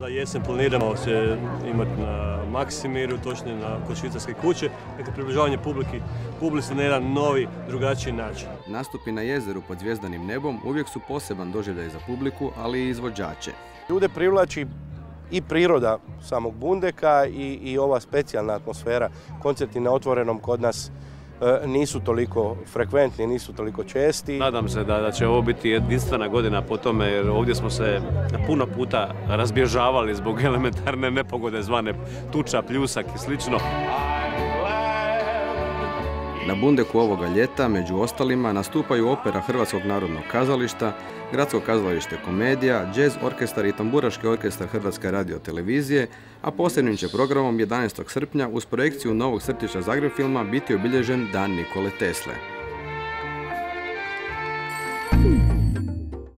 Za jesen planiramo se imati na Maksimiru, točnije na, kod švicarske kuće, dakle približavanje publiki, publici na jedan novi, drugačiji način. Nastupi na jezeru pod zvijezdanim nebom uvijek su poseban doživljaj za publiku, ali i izvođače. Ljude privlači i priroda samog Bundeka i, i ova specijalna atmosfera. Koncerti na otvorenom kod nas nisu toliko frekventni, nisu toliko česti. Nadam se da, da će ovo biti jedinstvena godina po tome jer ovdje smo se puno puta razbježavali zbog elementarne nepogode zvane tuča, pljusak i slično. Na Bundeku ovoga ljeta, među ostalima, nastupaju opera Hrvatskog narodnog kazališta, Gradsko kazalište komedija, jazz orkestar i tamburaški orkestar Hrvatske radiotelevizije, a posebnim će programom 11. srpnja uz projekciju novog crtića Zagreb filma biti obilježen Dan Nikole Tesle.